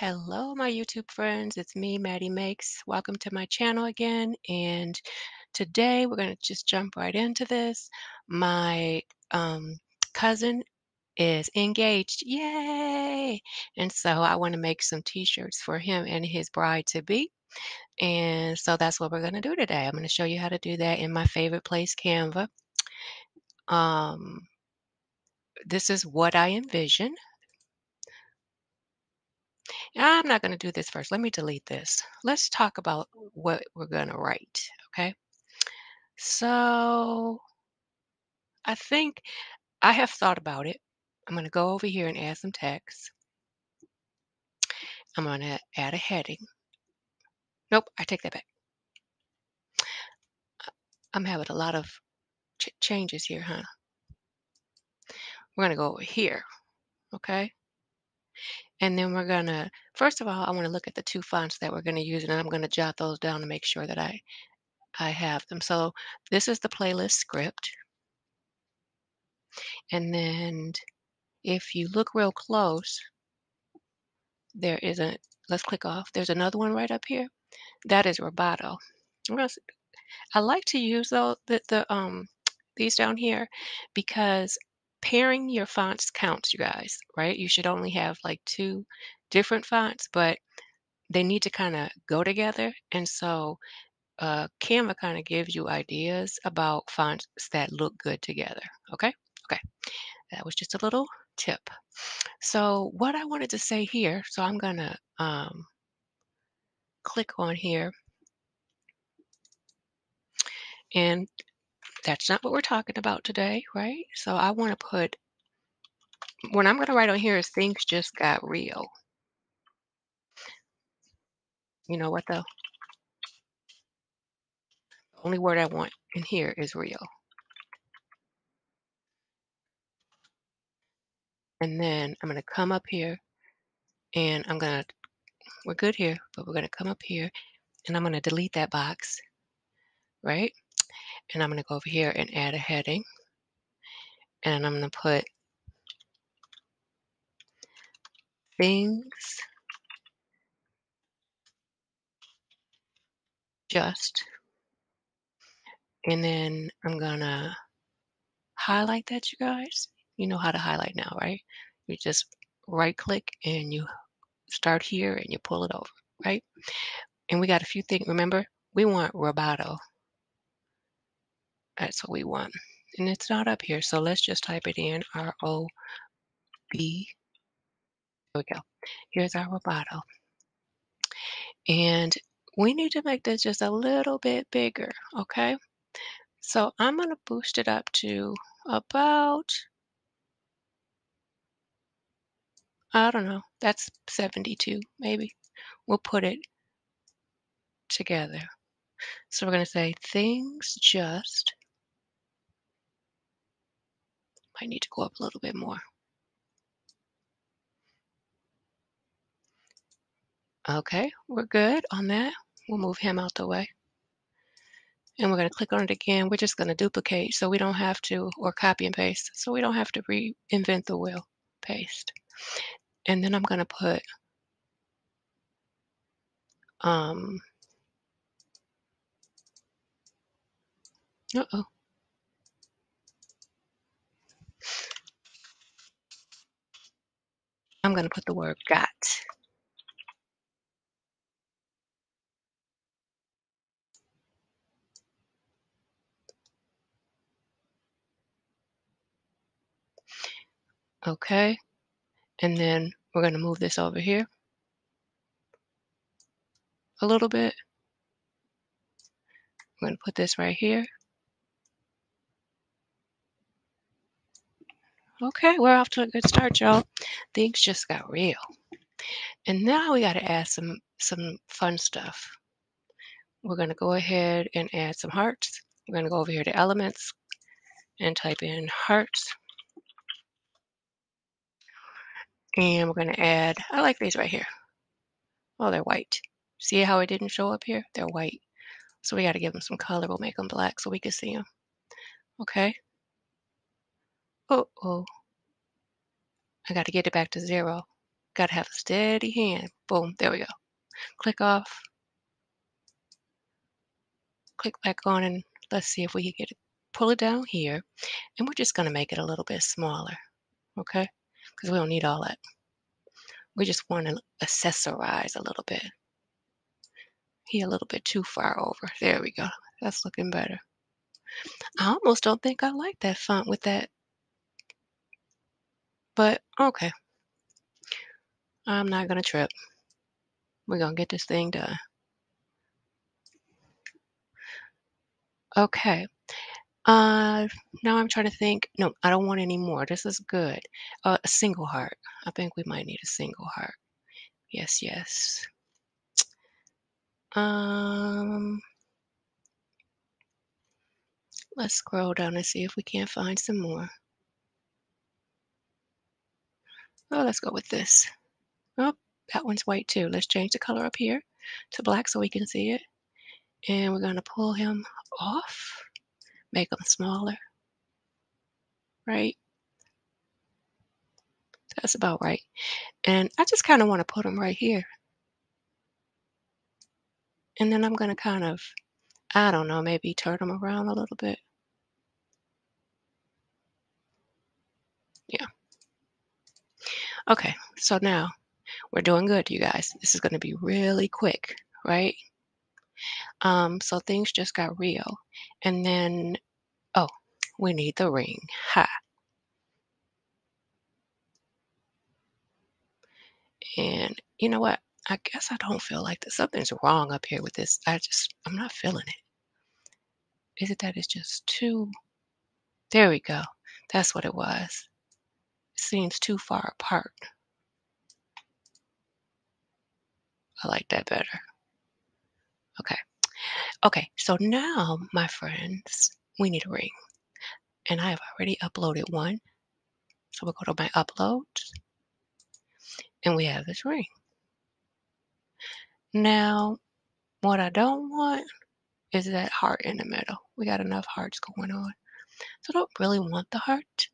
Hello, my YouTube friends. It's me, Mati Makes. Welcome to my channel again. And today we're going to just jump right into this. My um, cousin is engaged. Yay! And so I want to make some t-shirts for him and his bride to be. And so that's what we're going to do today. I'm going to show you how to do that in my favorite place, Canva. Um, this is what I envision. I'm not going to do this first. Let me delete this. Let's talk about mm. what we're going to write, okay? So I think I have thought about it. I'm going to go over here and add some text. I'm going to add a heading. Nope, I take that back. I'm having a lot of ch changes here, huh? We're going to go over here, okay? And then we're going to, first of all, I want to look at the two fonts that we're going to use, and I'm going to jot those down to make sure that I, I have them. So this is the playlist script. And then if you look real close, there is a, let's click off. There's another one right up here. That is Roboto. I like to use though the, the um these down here because pairing your fonts counts, you guys, right? You should only have like two different fonts, but they need to kind of go together. And so uh, Canva kind of gives you ideas about fonts that look good together. Okay? Okay. That was just a little tip. So what I wanted to say here, so I'm going to um, click on here. And that's not what we're talking about today, right? So I want to put, what I'm going to write on here is things just got real. You know what though? The only word I want in here is real. And then I'm going to come up here and I'm going to, we're good here, but we're going to come up here and I'm going to delete that box, right? And I'm going to go over here and add a heading. And I'm going to put things just. And then I'm going to highlight that, you guys. You know how to highlight now, right? You just right click and you start here and you pull it over, right? And we got a few things. Remember, we want Roboto. That's what we want. And it's not up here. So let's just type it in R O B. There we go. Here's our Roboto. And we need to make this just a little bit bigger, okay? So I'm going to boost it up to about, I don't know, that's 72 maybe. We'll put it together. So we're going to say things just, might need to go up a little bit more. Okay, we're good on that. We'll move him out the way. And we're going to click on it again. We're just going to duplicate so we don't have to, or copy and paste, so we don't have to reinvent the wheel. Paste. And then I'm going to put um, uh-oh. I'm going to put the word got. Okay. And then we're going to move this over here a little bit. I'm going to put this right here. Okay, we're off to a good start, y'all. Things just got real. And now we got to add some some fun stuff. We're going to go ahead and add some hearts. We're going to go over here to elements and type in hearts. And we're going to add, I like these right here. Oh, they're white. See how it didn't show up here? They're white. So we got to give them some color. We'll make them black so we can see them. Okay. Oh, oh. I got to get it back to zero. Got to have a steady hand. Boom, there we go. Click off. Click back on and let's see if we can get it. Pull it down here and we're just going to make it a little bit smaller. Okay? Because we don't need all that. We just want to accessorize a little bit. He a little bit too far over. There we go. That's looking better. I almost don't think I like that font with that. But okay. I'm not to trip. We're to get this thing done. Okay. Uh, now I'm trying to think. No, I don't want any more. This is good. Uh, a single heart. I think we might need a single heart. Yes, yes. Um, let's scroll down and see if we can't find some more. Oh, let's go with this. Oh, that one's white too. Let's change the color up here to black so we can see it. And we're going to pull him off, make him smaller, right? That's about right. And I just kind of want to put him right here. And then I'm going to kind of, I don't know, maybe turn him around a little bit. Yeah. Okay, so now we're doing good, you guys. This is going to be really quick, right? Um, so things just got real. And then, oh, we need the ring. Ha. And you know what? I guess I don't feel like this. Something's wrong up here with this. I just, I'm not feeling it. Is it that it's just too, there we go. That's what it was. Seems too far apart. I like that better. Okay. Okay, so now, my friends, we need a ring. And I have already uploaded one. So we'll go to my uploads. And we have this ring. Now, what I don't want is that heart in the middle. We got enough hearts going on. So I don't really want the heart.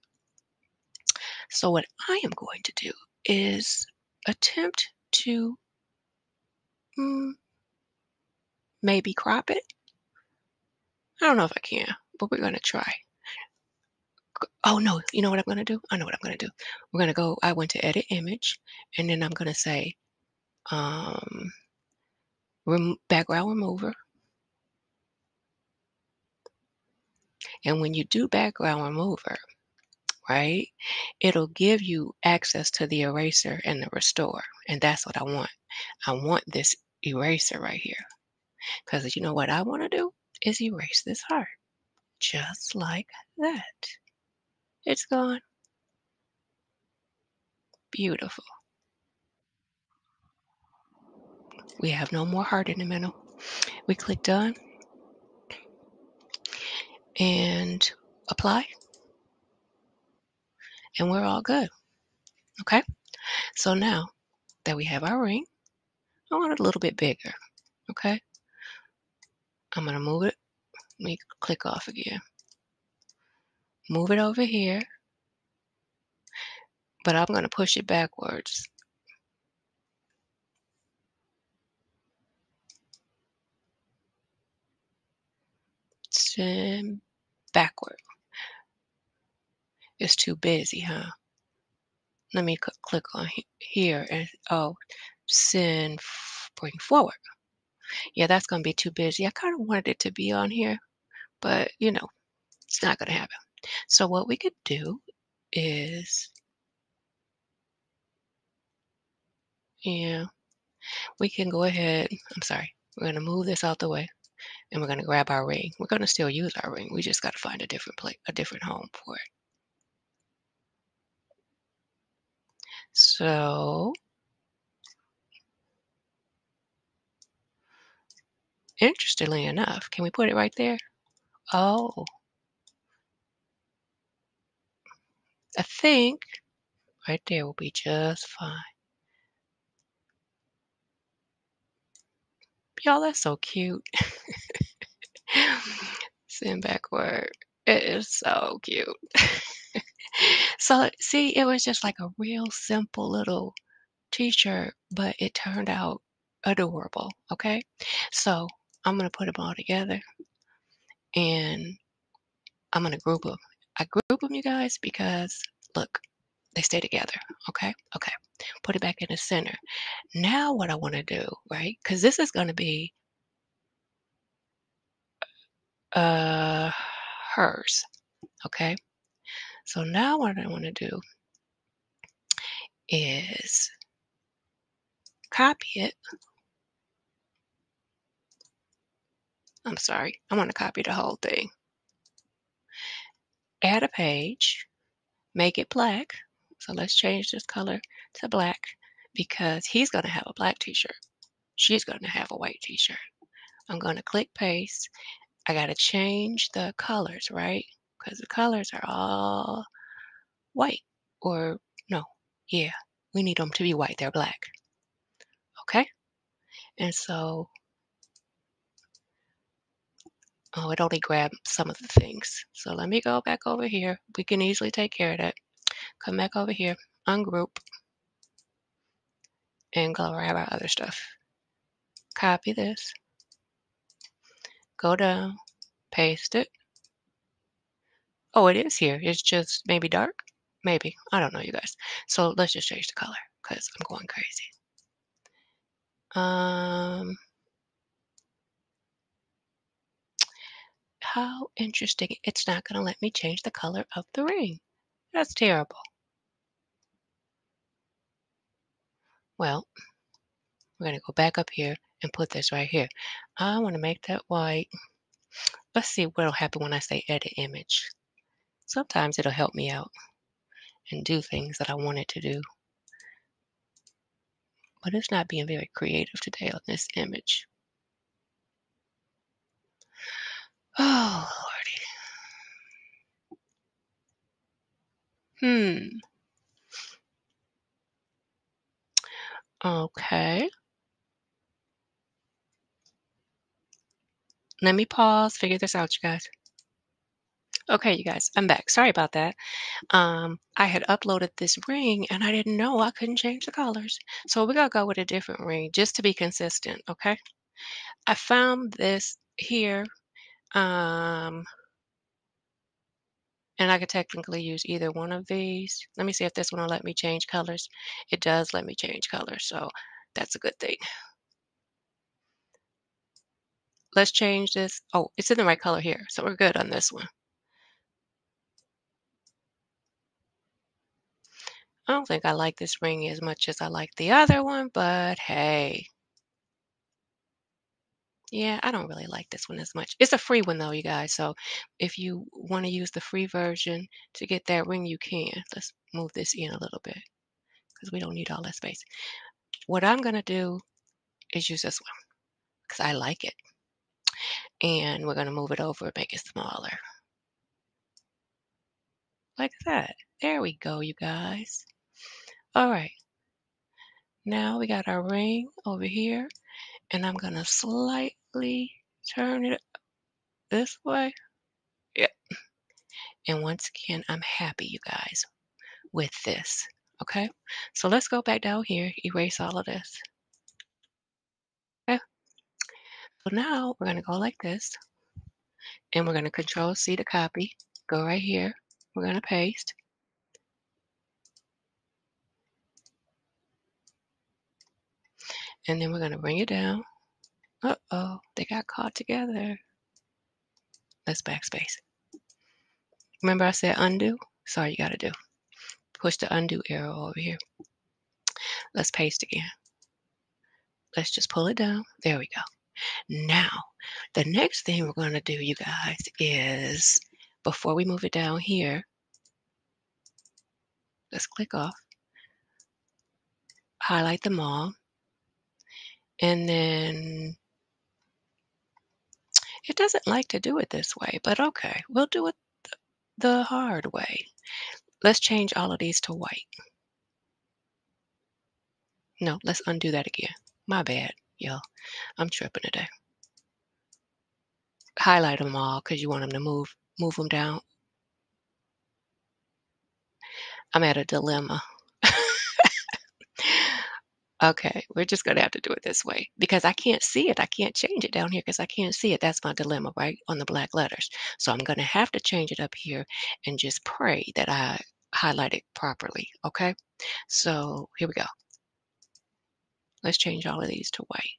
So what I am going to do is attempt to mm, maybe crop it. I don't know if I can, but we're going to try. Oh no, you know what I'm going to do? I know what I'm going to do. We're going to go, I went to edit image, and then I'm going to say um, rem- background remover. And when you do background remover, right, it'll give you access to the eraser and the restore. And that's what I want. I want this eraser right here. Because you know what I want to do is erase this heart. Just like that. It's gone. Beautiful. We have no more heart in the middle. We click done and apply. And we're all good. Okay? So now that we have our ring, I want it a little bit bigger. Okay? I'm going to move it. Let me click off again. Move it over here. But I'm going to push it backwards. Send backward. It's too busy, huh? Let me click on here and oh, send bring forward. Yeah, that's going to be too busy. I kind of wanted it to be on here, but you know, it's not going to happen. So what we could do is, yeah, we can go ahead. I'm sorry. We're going to move this out the way and we're going to grab our ring. We're going to still use our ring. We just got to find a different place, a different home for it. So interestingly enough, can we put it right there? Oh, I think right there will be just fine. Y'all, that's so cute. Send backward. It is so cute. so see, it was just like a real simple little t-shirt, but it turned out adorable, okay? So I'm going to put them all together and I'm going to group them. I group them, you guys, because look, they stay together, okay? Okay, put it back in the center. Now what I want to do, right, because this is going to be uh, hers, okay? So now what I want to do is copy it. I'm sorry, I want to copy the whole thing. Add a page, make it black. So let's change this color to black because he's going to have a black t-shirt. She's going to have a white t-shirt. I'm going to click paste. I got to change the colors, right? Because the colors are all white or no, yeah, we need them to be white. They're black. Okay. And so, oh, it only grabbed some of the things. So let me go back over here. We can easily take care of that. Come back over here, ungroup, and go grab our other stuff. Copy this. Go down, paste it. Oh, it is here. It's just maybe dark. Maybe. I don't know, you guys. So let's just change the color because I'm going crazy. Um, how interesting. It's not going to let me change the color of the ring. That's terrible. Well, we're going to go back up here and put this right here. I want to make that white. Let's see what'll happen when I say edit image. Sometimes it'll help me out and do things that I wanted to do. But it's not being very creative today on this image. Oh, Lordy. Hmm. Okay. Let me pause, figure this out, you guys. Okay, you guys, I'm back. Sorry about that. Um, I had uploaded this ring and I didn't know I couldn't change the colors. So we're going to go with a different ring just to be consistent, okay? I found this here. Um, and I could technically use either one of these. Let me see if this one will let me change colors. It does let me change colors, so that's a good thing. Let's change this. Oh, it's in the right color here, so we're good on this one. I don't think I like this ring as much as I like the other one, but hey. Yeah, I don't really like this one as much. It's a free one though, you guys. So if you want to use the free version to get that ring, you can. Let's move this in a little bit because we don't need all that space. What I'm going to do is use this one because I like it. And we're going to move it over and make it smaller. Like that. There we go, you guys. All right. Now we got our ring over here. And I'm to slightly turn it this way. Yep. And once again, I'm happy, you guys, with this. Okay. So let's go back down here, erase all of this. Okay. So now we're to go like this. And we're to control C to copy. Go right here. We're to paste. And then we're going to bring it down. Uh-oh, they got caught together. Let's backspace. Remember I said undo? Sorry, you got to do. Push the undo arrow over here. Let's paste again. Let's just pull it down. There we go. Now, the next thing we're going to do, you guys, is before we move it down here, let's click off, highlight them all, and then it doesn't like to do it this way, but okay, we'll do it the hard way. Let's change all of these to white. No, let's undo that again. My bad, y'all. I'm tripping today. Highlight them all because you want them to move move them down. I'm at a dilemma. Okay, we're just gonna have to do it this way because I can't see it. I can't change it down here because I can't see it. That's my dilemma, right? On the black letters. So I'm gonna have to change it up here and just pray that I highlight it properly. Okay? So here we go. Let's change all of these to white.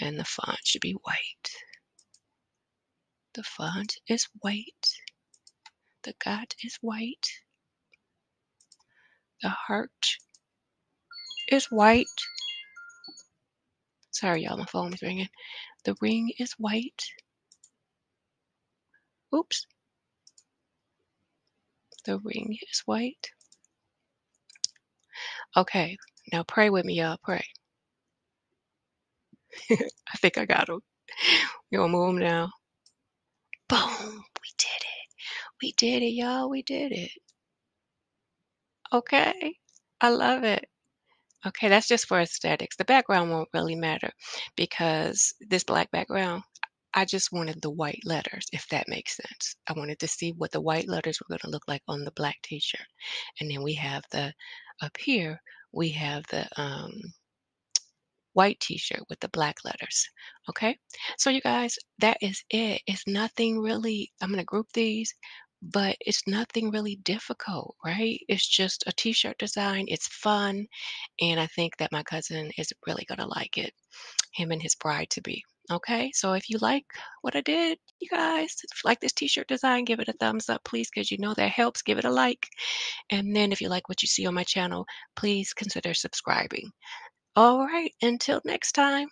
And the font should be white. The font is white. The God is white. The heart is white. Sorry, y'all, my phone is ringing. The ring is white. Oops. The ring is white. Okay, now pray with me, y'all. Pray. I think I got them. We're going to move them now. Boom. We did it. We did it, y'all. We did it. Okay. I love it. Okay, that's just for aesthetics. The background won't really matter because this black background, I just wanted the white letters, if that makes sense. I wanted to see what the white letters were going to look like on the black t-shirt. And then we have the, up here, we have the um, white t-shirt with the black letters. Okay, so you guys, that is it. It's nothing really, I'm going to group these, but it's nothing really difficult, right? It's just a t-shirt design. It's fun. And I think that my cousin is really going to like it, him and his bride to be. Okay, so if you like what I did, you guys, if you like this t-shirt design, give it a thumbs up, please, because you know that helps. Give it a like. And then if you like what you see on my channel, please consider subscribing. All right, until next time.